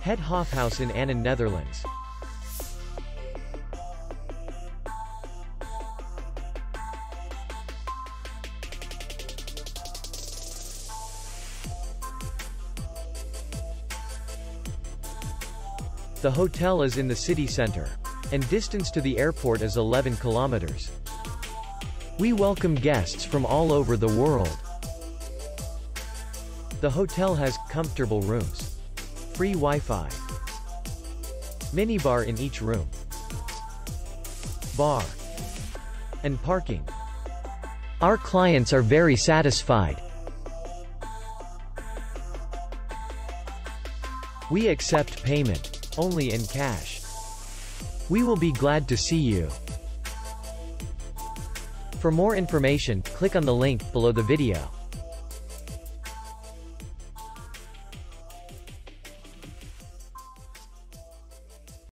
Het Hofhuis in Annen, Netherlands. The hotel is in the city center. And distance to the airport is 11 kilometers. We welcome guests from all over the world. The hotel has comfortable rooms. Free Wi-Fi. Minibar in each room. Bar. And parking. Our clients are very satisfied. We accept payment, only in cash. We will be glad to see you. For more information, click on the link below the video.